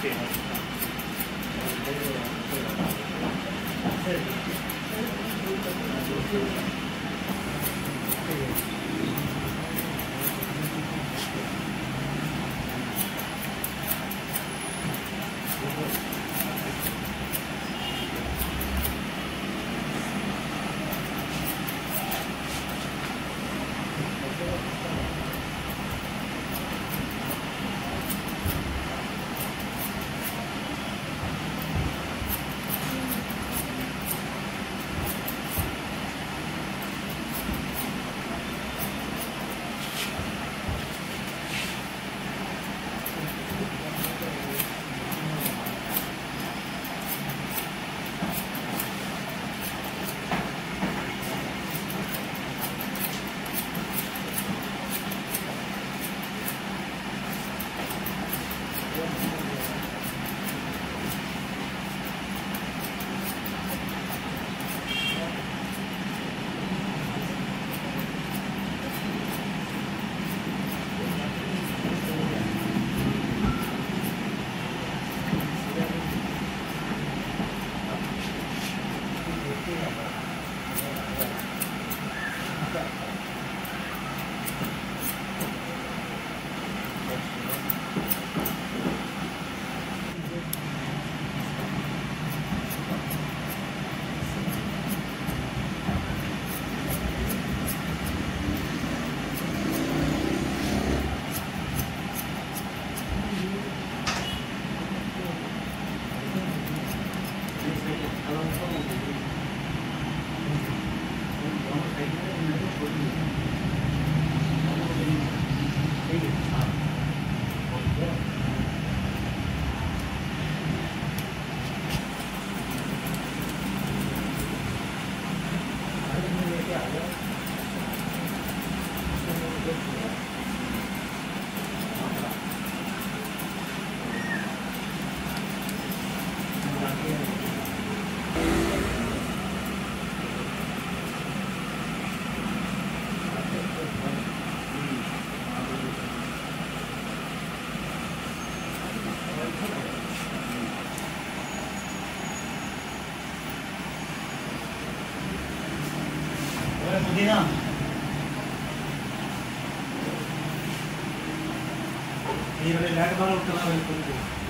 しています。कर दूँगी ना ये वाले लाइट वाला उठा बिल्कुल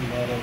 बारह